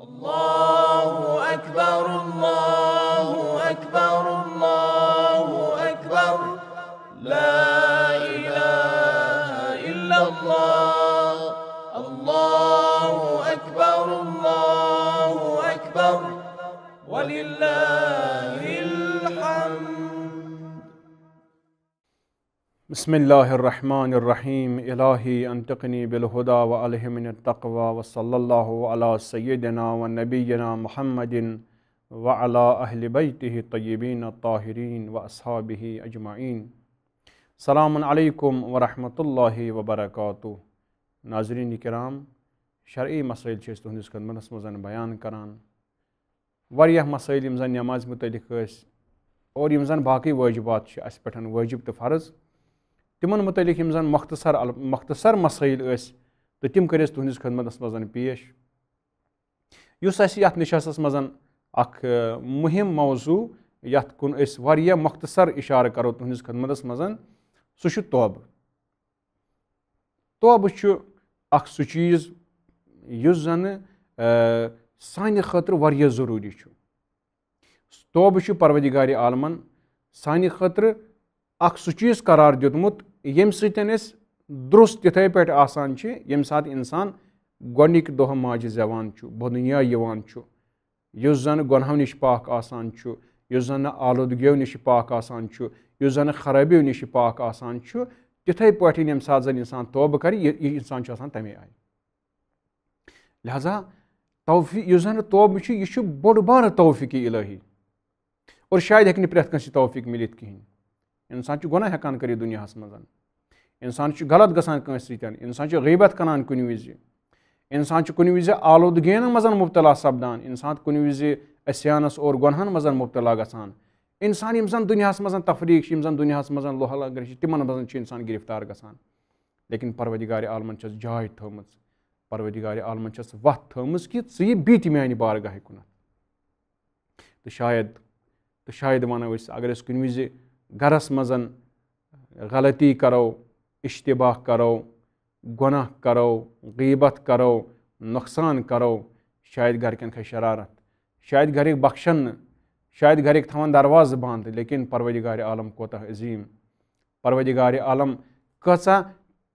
Allah. بسم الله الرحمن الرحيم إلهي أنتقني بالهدى وألهمني التقوى وصلى الله على سيدنا ونبينا محمد وعلى أهل بيته الطيبين الطاهرين وأصحابه أجمعين سلام عليكم ورحمة الله وبركاته ناظرین کرام، شرعی مسائل چھِ أسۍ تُہنٛدِس خدمتس منٛز بیان کران۔ واریاہ مسائل، یِم زن نٮ۪مازِ متعلق اور یِم زن باقٕے وٲجبات چھِ، اَسہِ پٮ۪ٹھ وٲجب تہٕ فرض۔ تِمن متعلق یِم زن مختصر مختصر مسائل ٲسۍ تہٕ تِم کٔرۍ أسۍ تُہنٛدِس خدمتس منٛز پیش یُس اَسہِ یَتھ نِشاستس منٛز اکھ مُہِم موضوٗع یَتھ کُن أسۍ واریاہ مختصر اِشارٕ کرو تُہنٛدِس خدمتس منٛز سُہ چھُ توبہٕ توبہٕ چھُ اکھ سُہ چیٖز یُس زنہٕ سانہِ خٲطرٕ واریاہ ضروٗری چھُ توبہٕ چھُ پروردِگارِ عالمن سانہِ خٲطرٕ اکھ سُہ چیٖز قرار دیُتمُت ییٚمہِ سۭتۍ أسۍ درُست تِتھٕے پٲٹھۍ آسان چھِ، ییٚمہِ ساتہٕ اِنسان گۄڈنِکۍ دۄہ ماجہِ زٮ۪وان چھُ بۄدُنیا یِوان چھُ، یُس زَن گۄنہو نِش پاک آسان چھُ، یُس زَن نہٕ آلودگیو نِش پاک آسان چھُ، یُس زَن خرٲبیو نِش پاک آسان چھُ، تِتھٕے پٲٹھۍ ییٚمہِ ساتہٕ زَن اِنسان توبہٕ کَرِ، یہِ اِنسان چھُ آسان تَمے آیہِ۔ لہذا توفی یُس زَن توبہٕ چھُ، یہِ چھُ بوٚڑ بارٕ توفیٖقی الٲہی اور شاید ہیٚکہِ نہٕ پرٛٮ۪تھ کٲنٛسہِ توفیٖق مِلِتھ کِہینۍ۔ اِنسان چھُ گۄناہ ہٮ۪کان کٔرِتھ دُنیاہَس منٛز۔ اِنسان چھُ غلط گژھان کٲنٛسہِ سۭتۍ، اِنسان چھُ غیبت کَران کُنہِ وِزِ۔ اِنسان چھُ کُنہِ وِزِ آلودگین منٛز مُبتلا سَپدان، اِنسان کُنہِ وِزِ اسانَس اور گۄنہَن منٛز مُبتلا گژھان۔ اِنسان یِم زَن دُنیاہَس منٛز تفریٖق چھِ، یِم زَن دُنیاہَس منٛز لوہل اگر چھِ تِمن منٛز چھُ اِنسان گِرفتار گژھان۔ لیکِن پروردِگارِ عالمن چھَس جاے تھٲومٕژ۔ پروردِگارِ عالمن چھَس وَتھ تھٲومٕژ کہِ ژٕ یہِ بیٚیہِ میانہِ بارگاہہِ کُنَتھ۔ تہٕ شاید تہٕ شاید وَنو أسۍ، اگر أسۍ کُنہِ وِزِ گرس منٛز غلطی کرو اِشتِباہ کرو گۄناہ کرو، غیٖبت کرو نۄقصان کرو، شاید گرِکٮ۪ن کھسہِ شرارت، شاید گرِکۍ بخشن نہٕ شاید گرِکۍ تھاون دروازٕ بنٛد لیکِن پروردِگارِ عالم کوتاہ عظیٖم، پروردِگارِ عالم کۭژاہ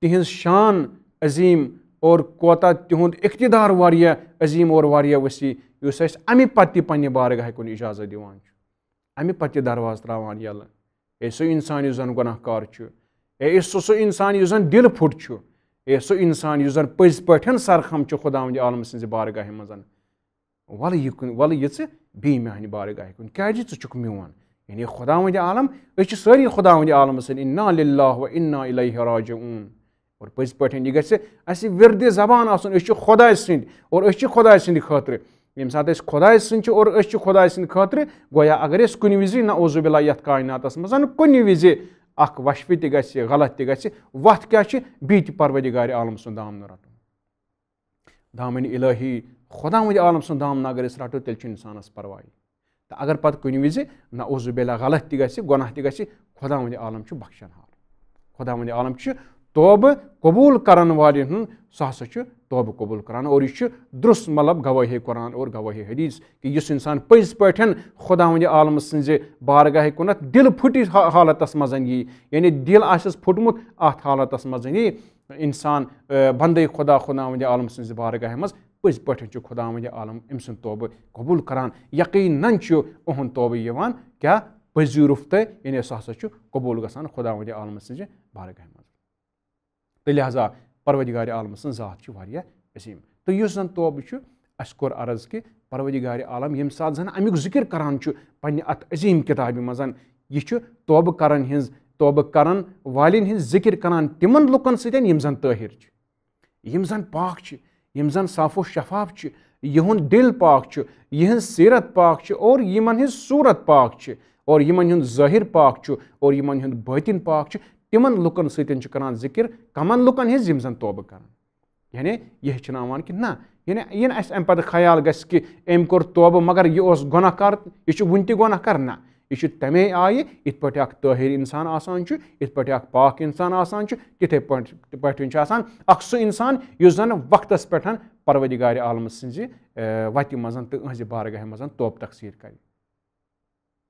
تِہنٛز شان عظیٖم اور کوتاہ تِہُنٛد اِقتِدار واریاہ عظیٖم اور واریاہ ؤسیع یُس اَسہِ اَمہِ پتہٕ تہِ پننہِ بارگاہہِ کُن اِجازت دِوان چھُ۔ اَمہِ پتہٕ تہِ دروازٕ تراوان یَلہٕ۔ اے سُہ اِنسان یُس زَن گۄناہ کار چھُ۔ اے سُہ سُہ اِنسان یُس زَن دِلہٕ پھُٹ چھُ اے سُہ اِنسان یُس زَن پٔزۍ پٲٹھۍ سرخم چھُ خۄداوندِ عالمہٕ سٕنٛزِ بارگاہہِ منٛز وَلہٕ یہِ کُن وَلہٕ یہِ ژٕ بیٚیہِ میانہِ بارگاہہِ کُن کیازِ ژٕ چھُکھ میون یعنی خۄداوندِ عالم أسۍ چھِ سٲری خۄداوندِ عالمہٕ سٕنٛدۍ اِنا لِلہ و اِنا الہ راجہِ اوٗن اور پٔزۍ پٲٹھۍ یہِ گژھِ اَسہِ وِردِ زبان آسُن أسۍ چھِ خۄداے سٕنٛدۍ اور أسۍ چھِ خۄداے سٕنٛدِ خٲطرٕ ییٚمہِ ساتہٕ أسۍ خۄداے سٕنٛدۍ چھِ اور أسۍ چھِ خۄداے سٕنٛدِ خٲطرٕ گویا اگر أسۍ کُنہِ وِزِ نہ اوزوٗبِلا یَتھ کایناتَس منٛز کُنہِ وِزِ اکھ وشفی تہِ گژھِ، غلط تہِ گژھِ، وَتھ کیاہ چھِ؟ بیٚیہِ تہِ پروردِگارِ عالم سُنٛد دامنہٕ رَٹُن۔ دامنہِ الٲہی عالم سُنٛد دامنہٕ اگر أسۍ رَٹو، تیٚلہِ چھُ اِنسانَس پَرواے۔ تہٕ اگر پَتہٕ کُنہِ وِزِ نہ اوزوٗبِلا غلط تہِ گژھِ گۄناہ تہِ گژھِ خۄداوندِ عالم چھُ بخشن ہار خۄداوندِ عالم چھُ توبہٕ قبوٗل کرن والٮ۪ن ہُنٛد سُہ ہسا چھُ توبہٕ قبوٗل کران اور یہِ چھُ درُست مطلب گوٲہے قۄران اور گوٲہے حدیٖث کہِ یُس اِنسان پٔزۍ پٲٹھۍ خۄداوندِ عالمہٕ سٕنٛزِ بارگاہہِ کُنتھ دِل پھٕٹِتھ حالتس منٛز یی یعنی دِل آسٮ۪س پھُٹمُت اَتھ حالتس منٛز یی اِنسان بنٛدٕے خۄدا خۄداوندِ عالمہٕ سٕنٛزِ بارگاہہِ منٛز پٔزۍ پٲٹھۍ چھُ خۄداوندِ عالم أمۍ سُنٛد توبہٕ قبوٗل کران یقیٖنن چھُ اُہُنٛد توبہٕ یِوان کیاہ پٔزی روٚفتَے یعنی سُہ ہسا چھُ قبوٗل گژھان خۄداوندِ عالمہٕ سٕنٛزِ بارگاہہِ منٛز تہٕ لہٰذا پروردِگارِ عالمہٕ سٕنٛز ذات چھِ واریاہ عظیٖم تہٕ یُس زَن توبہٕ چھُ اَسہِ کوٚر عرض کہِ پروردِگارِ عالم ییٚمہِ ساتہٕ زَن اَمیُک ذِکِر کران چھُ پنٕنہِ اَتھ عظیٖم کِتابہِ منٛز یہِ چھُ توبہٕ کرن ہِنٛز توبہٕ کرن والٮ۪ن ہِنٛز ذِکِر کران تِمن لُکن سۭتۍ یِم زَن طٲہِر چھِ یِم زَن پاک چھِ یِم زَن صاف و شفاف چھِ یِہُنٛد دِل پاک چھُ یِہٕنٛز سیٖرت پاک چھِ اور یِمن ہٕنٛز صوٗرت پاک چھِ اور یِمن ہُنٛد ظٲہِر پاک چھُ اور یِمن ہُنٛد بٲطِن پاک چھُ تِمن لُکن سۭتۍ کران ذِکِر، کَمن لُکن ہٕنٛز یِم زَن توبہٕ کران یعنی یہِ ہیٚچھناوان کہِ نہ یعنی یِنہٕ اَسہِ اَمہِ پَتہٕ خیال گژھِ کہِ أمۍ کوٚر توبہٕ مگر یہِ اوس گۄناہ کار یہِ چھُ وُنہِ تہِ گۄناہ کر نہ، یہِ چھُ تَمے آیہِ، یِتھ پٲٹھۍ اکھ طٲہِر اِنسان آسان چھُ، یِتھ پٲٹھۍ اکھ پاک اِنسان آسان چھُ، تِتھٕے پٲٹھۍ پٲٹھۍ چھُ آسان اکھ سُہ اِنسان یُس زَن وقتَس پٮ۪ٹھ پروردِگارِ عالمہٕ سٕنٛزِ وَتہِ منٛز تہٕ أہٕنٛزِ بارگاہہِ منٛز توبہٕ تقسیٖر کَرِ۔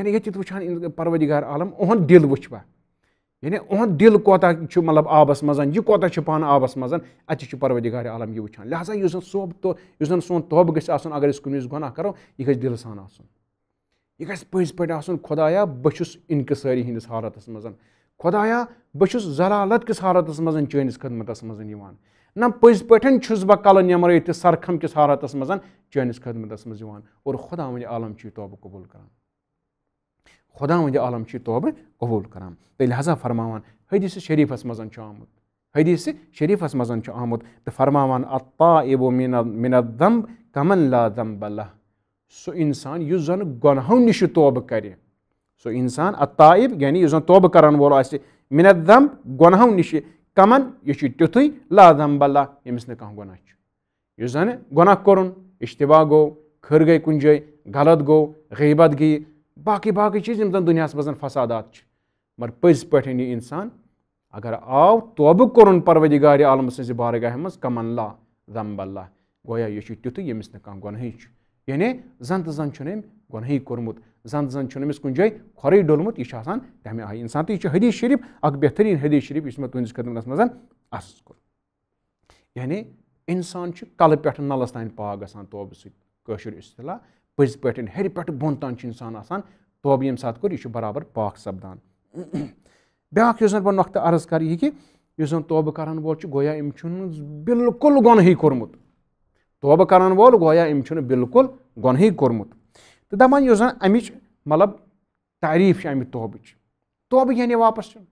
یعنی ییٚتہِ وٕچھان پَروَردِگار عالم یِہُنٛد دِل وٕچھوا یعنی یِہُنٛد دِل کوتاہ چھُ مطلب آبَس منٛز، یہِ کوتاہ چھُ پانہٕ آبَس منٛز، اَتہِ چھُ عالم یہِ وٕچھان۔ لِہٰذا یُس زَن صوب تو یُس زَن سون توبہٕ گژھِ آسُن، اگر أسۍ کُنہِ وِزِ گۄناہ کَرو، یہِ گژھِ دِلہٕ سان آسُن۔ یہِ گژھِ پٔزۍ پٲٹھۍ آسُن، خۄدایا، بہٕ چھُس اِنکِسٲری ہِنٛدِس حالتَس منٛز۔ خۄدایا، بہٕ چھُس زلالت کِس حالتَس منٛز چٲنِس خدمتَس منٛز یِوان۔ نہ پٔزۍ پٲٹھۍ چھُس بہٕ کَلہٕ نٮ۪مرٲیِتھ تہِ سرکھم کِس حالتَس منٛز چٲنِس خدمتَس منٛز یِوان۔ اور عالم چھُ یہِ توبہٕ قبوٗل کَران۔ خۄداوندِ عالم چھُ یہِ توبہٕ قبوٗل کَران تہٕ لِہٰذا فرماوان حدیٖثہِ شریٖفَس منٛز چھُ آمُت حدیٖثہِ شریٖفَس منٛز چھُ آمُت تہٕ فرماوان اطا اِبو مِنت دم کمن لا دم بلہ سُہ اِنسان یُس زَن گۄنہو نِش توبہٕ کَرِ سُہ اِنسان اطایب یعنی یُس زَن توبہٕ کَران وول آسہِ مِنت دم گۄنہو نِش کَمن، یہِ چھُ لا دم بلہ ییٚمِس نہٕ کانٛہہ گۄناہ چھُ۔ یُس زَن گۄناہ کوٚرُن اِشتِبا گوٚو، کھٔر گٔے کُنہِ جایہِ، غلط گوٚو، غیبت گٔیہِ باقٕے باقٕے چیٖز یِم زَن دُنیاہَس منٛز فسادات چھِ مگر پٔزۍ پٲٹھۍ یہِ اِنسان اگر آو توبہٕ کوٚرُن پَروَدِگارِ عالمہٕ سٕنٛزِ بارگاہہِ منٛز کَمن لا دم اللہ گویا یہِ چھُ تیُتھُے ییٚمِس نہٕ کانٛہہ گۄنہٕے چھُ یعنی زَن تہٕ زَن چھُنہٕ أمۍ گۄنہٕے کوٚرمُت زَن تہٕ زَن چھُنہٕ أمِس کُنہِ جایہِ کھۄرٕے ڈوٚلمُت یہِ چھُ آسان تَمہِ آیہِ اِنسان تہٕ یہِ چھُ حدیٖث شریٖف اکھ بہتریٖن حدیٖث شریٖف یُس مےٚ تُہنٛدِس خدمتَس منٛز عرض کوٚر یعنی اِنسان چھُ کَلہٕ پٮ۪ٹھٕ نَلَس تانۍ پاک گژھان توبہٕ سۭتۍ کٲشُر اِصطلاح پٔزۍ پٲٹھۍ ہیٚرِ پٮ۪ٹھٕ بۄن تام چھُ اِنسان آسان، توبہٕ ییٚمہِ ساتہٕ کوٚر یہِ چھُ برابر پاک سَپدان۔ بیٛاکھ یُس زَن بہٕ نۄقتہٕ عرض کَرٕ یہِ کہِ یُس زَن توبہٕ کَران وول چھُ، گویا أمۍ چھُنہٕ بِلکُل گۄنہٕے کوٚرمُت۔ توبہٕ کَران وول گویا أمۍ چھُنہٕ بِلکُل گۄنہٕے کوٚرمُت۔ تہٕ دَپان یُس زَن اَمِچ مطلب تعریٖف چھِ اَمہِ توبٕچ، توبہٕ یعنی واپَس یُن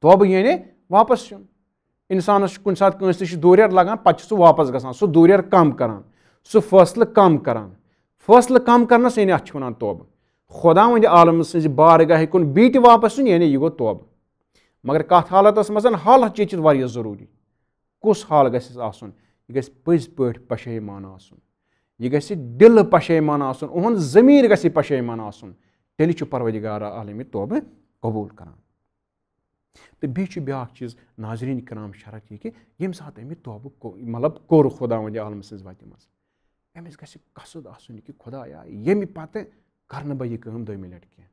توبہٕ یعنی واپَس یُن اِنسانَس چھُ کُنہِ ساتہٕ کٲنٛسہِ نِش چھُ دوٗریر لگان، پَتہٕ چھُ سُہ واپَس گژھان، سُہ دوٗریر کَم کران۔ سُہ فٲصلہٕ کَم کران۔ فٲصلہٕ کَم کرنَس یعنی اَتھ چھِ وَنان توبہٕ۔ خۄدا خۄداوندِ عالمہٕ سٕنٛزِ بارگاہہِ کُن بیٚیہِ تہِ واپَس یُن یعنی یہِ گوٚو توبہٕ۔ مگر کَتھ حالتَس منٛز حالت چھِ ییٚتہِ واریاہ ضروٗری۔ کُس حال گژھِ اَسہِ آسُن؟ یہِ گژھِ پٔزۍ پٲٹھۍ پَشیمان آسُن۔ یہِ گژھِ دِلہٕ پَشیمان آسُن یِہُنٛد زٔمیٖن گژھِ پَشیمان آسُن۔ تیٚلہِ چھُ پروردِگارا عالمہِ توبہٕ قبوٗل کران۔ تہٕ بیٚیہِ چھُ بیٛاکھ چیٖز ناظریٖن کرام شرط یہِ کہِ ییٚمہِ ساتہٕ أمۍ یہِ توبہٕ مطلب کوٚر خۄداوندِ عالمہٕ سٕنٛزِ وَتہِ منٛز۔ أمِس گژھِ قصٕد آسُن یہِ کہِ خۄدایا ییٚمہِ پَتہٕ کَرٕ نہٕ بہٕ یہِ کٲم دٔیمہِ لَٹہِ کینٛہہ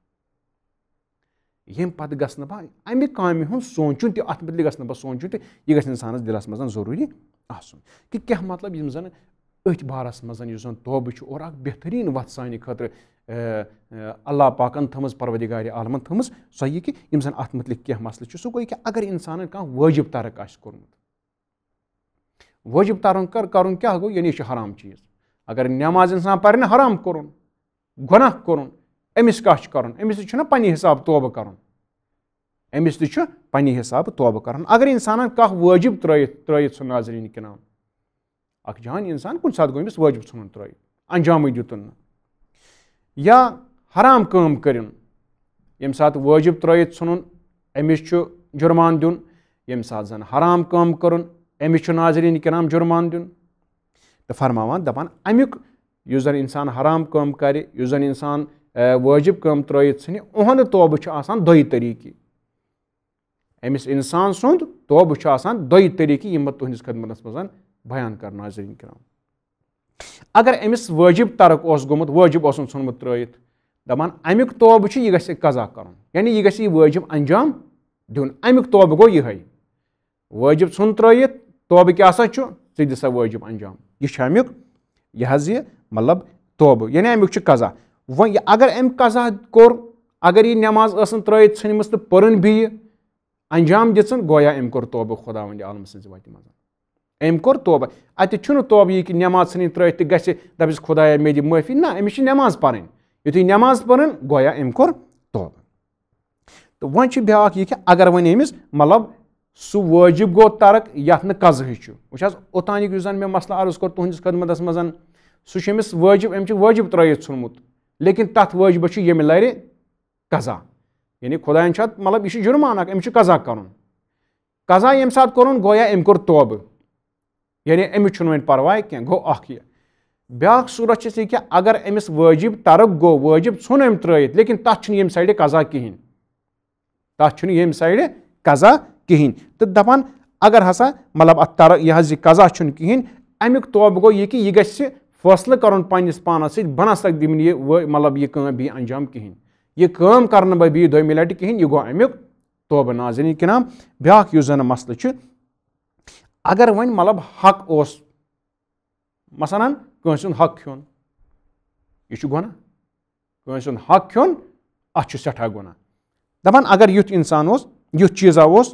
ییٚمہِ پَتہٕ گژھٕ نہٕ بہٕ اَمہِ کامہِ ہُنٛد سونٛچُن تہِ اَتھ مُتعلِق گژھٕ نہٕ بہٕ سونٛچُن تہِ یہِ گژھِ اِنسانَس دِلَس منٛز ضروٗری آسُن کہِ کیٛاہ مطلب یِم زَن أتھۍ بارَس منٛز یُس زَن توبہٕ چھُ اور اَکھ بہتریٖن وَتھ سانہِ خٲطرٕ اللہ پاکَن تھٲومٕژ پَروَردِگارِ عالمَن تھٲومٕژ سۄ یہِ کہِ یِم زَن اَتھ مُتعلِق کینٛہہ مَسلہٕ چھُ سُہ گوٚو کہِ اگر اِنسانَن کانٛہہ وٲجِب تَرک آسہِ کوٚرمُت وٲجِب تَرُن کر کَرُن کیٛاہ گوٚو یعنی یہِ چھُ حرام چیٖز اگر نٮ۪ماز اِنسان پَرِ نہٕ حرام کوٚرُن گۄناہ کوٚرُن أمِس کَتھ چھُ کَرُن أمِس تہِ چھُنہ پنٛنہِ حِسابہٕ توبہٕ کَرُن۔ أمِس تہِ چھُ پنٛنہِ اگر اِنسانَن کانٛہہ وٲجِب ترٛٲیِتھ ترٛٲیِتھ سُہ نظریٖن کِنان۔ اَکھ جان اِنسان کُنہِ ساتہٕ گوٚو أمِس وٲجِب ژھٕنُن ترٛٲیِتھ اَنجامٕے دیُتُن۔ یا حرام کٲم کٔرِنۍ ییٚمہِ ساتہٕ وٲجِب ترٛٲیِتھ ژھٕنُن أمِس چھُ جُرمان دیُن ییٚمہِ ساتہٕ زَن حرام کٲم کٔرٕن أمِس چھُ ناظریٖن کِنام جُرمان دیُن فرماوان دَپان اَمیُک یُس زَن اِنسان حرام کٲم کَرِ یُس زَن اِنسان وٲجِب کٲم ترٛٲیِتھ ژھٕنہِ یِہُنٛد توبہٕ چھُ آسان دۄیہِ طٔریٖقہٕ أمِس اِنسان سُنٛد توبہٕ چھُ آسان دۄیہِ طٔریٖقہٕ یِم بہٕ تُہٕنٛدِس خدمتَس منٛز بیان کَرٕ ناظریٖن کِرام اگر أمِس وٲجِب ترک اوس گوٚمُت وٲجِب اوسُن ژھُنمُت ترٛٲیِتھ دَپان اَمیُک توبہٕ چھُ یہِ گژھِ قزا کَرُن یعنی یہِ گژھِ یہِ وٲجِب اَنجام دیُن اَمیُک توبہٕ گوٚو یِہوٚے وٲجِب ژھُن ترٛٲیِتھ توبہٕ کیٛاہ سا چھُ ژٕ دِ سا وٲجِب اَنجام یہِ چھُ اَمیُک یہِ حظ یہِ مطلب توبہٕ یعنی اَمیُک چھُ قزا وۄنۍ اگر أمۍ قزا کوٚر اگر یہِ نٮ۪ماز ٲسٕن ترٛٲیِتھ ژھٕنمٕژ تہٕ پٔرٕنۍ بیٚیہِ اَنجام دِژٕن گویا أمۍ کوٚر توبہٕ خۄداوندِ عالمہٕ سٕنٛزِ وَتہِ منٛز أمۍ کوٚر توبہٕ اَتہِ چھُنہٕ توبہٕ یہِ کہِ نٮ۪ماز ژھٕنٕنۍ ترٛٲیِتھ تہِ گژھِ دَپٮ۪س خۄدایا مےٚ دِ معٲفی نہ أمِس چھِ نٮ۪ماز پَرٕنۍ یُتھُے نٮ۪ماز پٔرٕنۍ گویا أمۍ کوٚر توبہٕ تہٕ وۄنۍ چھُ بیٛاکھ یہِ کہِ اگر وۄنۍ أمِس مطلب سُہ وٲجِب گوٚو ترک یَتھ نہٕ قزٕہٕے چھُ وٕچھ حظ اوٚتانیُک یُس زَن مےٚ مسلہٕ عرض کوٚر تُہٕنٛدِس خدمتَس منٛز سُہ چھُ أمِس وٲجِب أمۍ چھُ وٲجِب ترٲیِتھ ژھُنمُت لیکِن تَتھ وٲجبَس چھُ ییٚمہِ لَرِ قزا یعنی خۄدایَن چھُ اَتھ مطلب یہِ چھُ جُرمان اکھ أمِس چھُ قزا کَرُن قزا ییٚمہِ ساتہٕ کوٚرُن گویا أمۍ کوٚر توبہٕ یعنی أمِس چھُنہٕ وۄنۍ پَرواے کینٛہہ گوٚو اکھ یہِ بیٛاکھ صوٗرت چھِ یہِ کہِ اگر أمِس وٲجِب ترک گوٚو وٲجِب ژھُن أمۍ ترٛٲیِتھ لیکِن تَتھ چھُنہٕ ییٚمہِ سایڈٕ قزا کِہیٖنۍ تَتھ چھُنہٕ ییٚمہِ سایڈٕ قزا کِہیٖنۍ تہٕ دَپان، اگر ہسا مطلب اَتھ تر یہِ حظ یہِ قزا چھُنہٕ کِہیٖنۍ اَمیُک توبہٕ گوٚو یہِ کہِ یہِ گژھِ فٲصلہٕ کَرُن پنٛنِس پانَس سۭتۍ بہٕ نہ سا دِمہٕ نہٕ یہِ مطلب یہِ کٲم بیٚیہِ انجام کِہیٖنۍ یہِ کٲم کَرٕ نہٕ بہٕ بیٚیہِ دۄیمہِ لَٹہِ کِہیٖنۍ یہِ گوٚو اَمیُک توبہٕ ناظریٖن کِنام، بیٛاکھ یُس زَن مَسلہٕ چھُ، اگر وۄنۍ مطلب حق اوس، مثلاً کٲنٛسہِ ہُنٛد حق کھیوٚن یہِ چھُ گۄناہ کٲنٛسہِ ہُنٛد حق کھیوٚن اَتھ چھُ سٮ۪ٹھاہ گۄناہ دَپان، اگر یُتھ اِنسان اوس، یُتھ چیٖزا اوس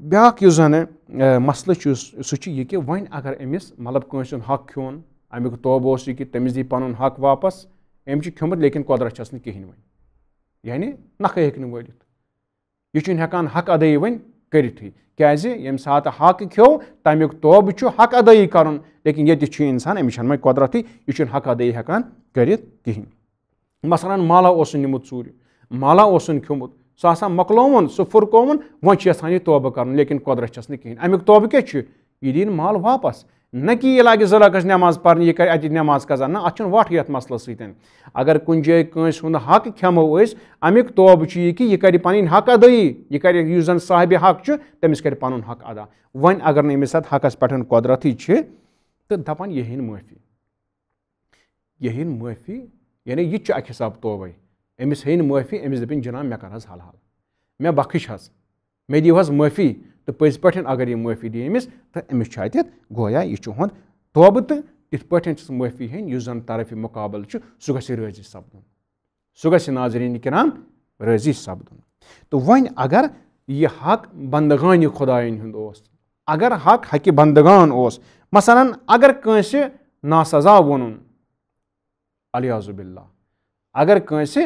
بیٛاکھ یُس زَنہٕ مَسلہٕ چھُ سُہ چھُ یہِ کہِ وۄنۍ اگر أمِس مطلب کٲنٛسہِ ہُنٛد حق کھیوٚن اَمیُک توبہٕ اوس یہِ کہِ تٔمِس دی پَنُن حق واپَس أمۍ چھُ کھیوٚمُت لیکِن قۄدرَت چھَس نہٕ کِہیٖنۍ وۄنۍ یعنی نَکھَے ہیٚکہِ نہٕ وٲلِتھ یہِ چھُنہٕ ہٮ۪کان حق اَدٲیی وۄنۍ کٔرِتھٕے کیٛازِ ییٚمہِ ساتہٕ حق کھیوٚو تَمیُک توبہٕ چھُ حق اَدٲیی کَرُن لیکِن ییٚتہِ چھُ اِنسان أمِس چھَنہٕ وۄنۍ قۄدرَتٕے یہِ چھُنہٕ حق اَدٲیی ہٮ۪کان کٔرِتھ کِہیٖنۍ مثلاً مالا اوسُن نِمُت ژوٗرِ مالا اوسُن کھیوٚمُت سُہ آسان مۄکلووُن، سُہ پھُرکووُن وۄنۍ چھُ یَژھان یہِ توبہٕ کَرُن، لیکِن قۄدرَت چھَس نہٕ کِہیٖنۍ۔ اَمیُک توبہٕ کیٛاہ چھُ؟ یہِ دِیِن مال واپَس۔ نہ کہِ یہِ لاگہِ زٕ لَکٕس نٮ۪ماز پَرنہِ، یہِ کَرِ اَتہِ نٮ۪ماز قزا نہ، اَتھ چھُنہٕ وَٹھ یَتھ مَسلَس سۭتۍ۔ اگر کُنہِ جایہِ کٲنٛسہِ ہُنٛد حق کھٮ۪مو أسۍ، اَمیُک توبہٕ چھُ یہِ کہِ یہِ کَرِ پَنٕنۍ حق اَدٲیی۔ یہِ کَرِ یُس زَن صاحبہِ حق چھُ، تٔمِس کَرِ پَنُن حق ادا۔ وۄنۍ اگر نہٕ أمِس اَتھ حقَس پٮ۪ٹھ قۄدرَتٕے چھِ، تہٕ دَپان یہِ ہیٚنۍ معٲفی۔ یہِ ہیٚنۍ معٲفی یعنی یہِ تہِ چھُ اَکہِ حِسابہٕ توبَے۔ أمِس ہیٚنۍ معٲفی أمِس دَپِنۍ جِناب مےٚ کَر حظ حل حال مےٚ بخٕش حظ مےٚ دِیِو حظ معٲفی تہٕ پٔزۍ پٲٹھۍ اگر یہِ معٲفی دی أمِس تہٕ أمِس چھُ اَتٮ۪تھ گویا یہِ چھُ توبہٕ تہٕ تِتھ پٲٹھۍ چھُس معٲفی ہیٚنۍ یُس زَن طرفہِ مُقابل چھُ سُہ گژھِ رٲضی سَپدُن سُہ گژھِ ناظریٖن کِران رٲضی سَپدُن تہٕ وۄنۍ اگر یہِ حق بنٛدگانہِ خۄدایَن ہُنٛد اوس اگر حق حقہِ بنٛدگان اوس مثلاً اگر کٲنٛسہِ ناسزا ووٚنُن علیٰزُب اللہ اگر کٲنٛسہِ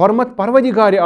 hormat parvadigari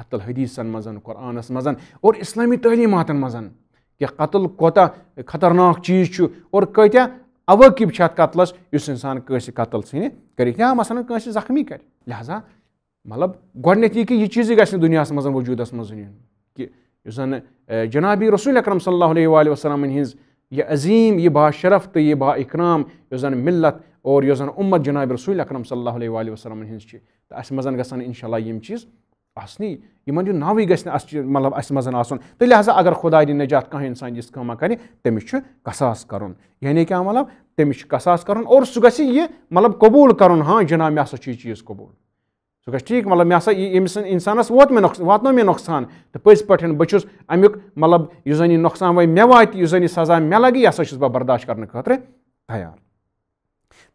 قتٕل حدیٖثن منٛز قۄرانَس منٛز اور اِسلٲمی تعلیٖماتَن منٛز کہِ قتٕل کوتاہ خطرناک چیٖز اور کۭتیاہ اَوٲقِب چھِ اَتھ قتلَس یُس اِنسان کٲنٛسہِ قتٕل ژھٕنہِ کٔرِتھ یا مثلاً کٲنٛسہِ زخمی کَرِ۔ لہٰذا مطلب گۄڈٕنیتھ یہِ کہِ یہِ چیٖزٕے گژھِ نہٕ دُنیاہَس منٛز وجوٗدَس منٛز یُن۔ کہِ یُس زَن جِنابی رسوٗل اکرم صلی اللہُ علیہ وَلہِ وسلمَن ہِنٛز یہِ عظیٖم یہِ با شرف تہٕ یہِ با اِقرام یۄس زَن مِلت اور یۄس زَن اُمت جِنابِ رسوٗل اکرم صلی اللہُ علیہ وَلہِ وسلمَن ہِنٛز چھِ تہٕ اَسہِ منٛز گژھن اِنشاء یِم چیٖز آسنٕے یِمن ہُنٛد ناوٕے گژھِ نہٕ اَسہِ مطلب اَسہِ منٛز آسُن۔ تہٕ لہٰذا اگر خۄدا دِن نجات کانٛہہ اِنسان یِژھ کٲمہ کَرِ تٔمِس چھُ قصاص کَرُن۔ یعنی کیٛاہ مطلب؟ تٔمِس چھُ قصاص کَرُن اور سُہ گژھِ یہِ مطلب قبوٗل کَرُن۔ ہاں جِناب مےٚ ہسا چھُ یہِ چیٖز قبوٗل۔ سُہ گژھِ ٹھیٖک مطلب مےٚ ہسا ییٚمِس اِنسانَس ووت مےٚ نۄقصان واتنو مےٚ نۄقصان تہٕ پٔزۍ پٲٹھۍ بہٕ چھُس اَمیُک مطلب یُس زَن یہِ نۄقصان وۄنۍ مےٚ واتہِ یُس زَن یہِ سَزا مےٚ لَگہِ یہِ ہسا چھُس بہٕ برداش کَرنہٕ خٲطرٕ تیار۔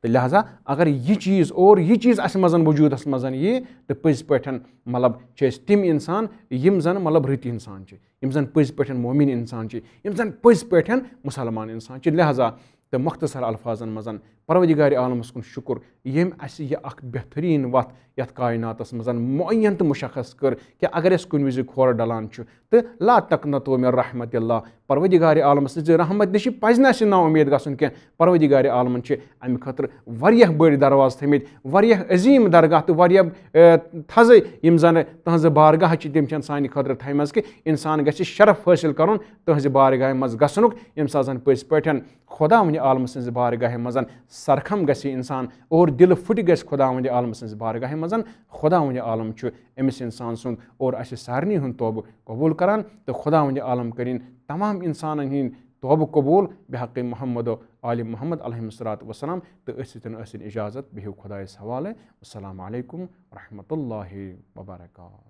تہٕ لہٰذا اگر یہِ چیٖز اور یہِ چیٖز اَسہِ منٛز وجوٗدَس منٛز یی تہٕ پٔزۍ پٲٹھۍ مطلب چھِ أسۍ تِم اِنسان، یِم زَن مطلب رٕتۍ اِنسان چھِ یِم زَن پٔزۍ پٲٹھۍ مومِن اِنسان چھِ یِم زَن پٔزۍ پٲٹھۍ مُسلمان اِنسان چھِ لہٰذا تہٕ مۄختصر الفاظن منٛز پروردگار عالمس کن شکر۔ یم اس یہ اخ بہترین وت یتھ کائناتس مز معین تو مشخص کر کہ اگر اس کن وز کھور ڈلان تو لا تقنتو من رحمت اللہ، پروردگار عالمس زِ رحمت نش پزِ نہٕ اَسہِ نا اُمید گژھُن کینٛہہ۔ پروردگار عالمن چھِ اَمہِ خٲطرٕ واریاہ بٔڑۍ درواز تھٲمٕتۍ واریاہ عظیٖم درگاہ تہٕ واریاہ تھزٕ یِم زن تٕہنٛزٕ بارگاہ چھِ تِم چھَنہٕ سانہِ خٲطرٕ تھایمژٕ کہِ اِنسان گژھِ شرف حٲصِل کَرُن تٕہنٛزِ بارگاہہِ منٛز گژھنُک، ییٚمہِ ساتہٕ زن پٔزۍ پٲٹھۍ خۄدا وٕنہِ عالمہٕ سٕنٛزِ بارگاہہِ منٛز سرکھم گژھِ اِنسان اور دِلہٕ پھٕٹہِ گژھِ خۄدا وٕنہِ عالمہٕ سٕنٛزِ بارگاہہِ منٛز خۄدا عالم چھُ أمِس اِنسان سُنٛد اور اَسہِ سارنٕے ہُنٛد توبہٕ قبوٗل کَران تہٕ خۄدا عالم کٔرِنۍ تمام اِنسانَن ہٕنٛدۍ توبہٕ قبوٗل بحقِ محمد عالِم محمد علیہم صلات وسلام تہٕ أتھۍ سۭتۍ ٲسِن اِجازت بِہِو خۄدایَس حوالہٕ السلام علیکُم ورحمتہ اللہ وبرکاتہ۔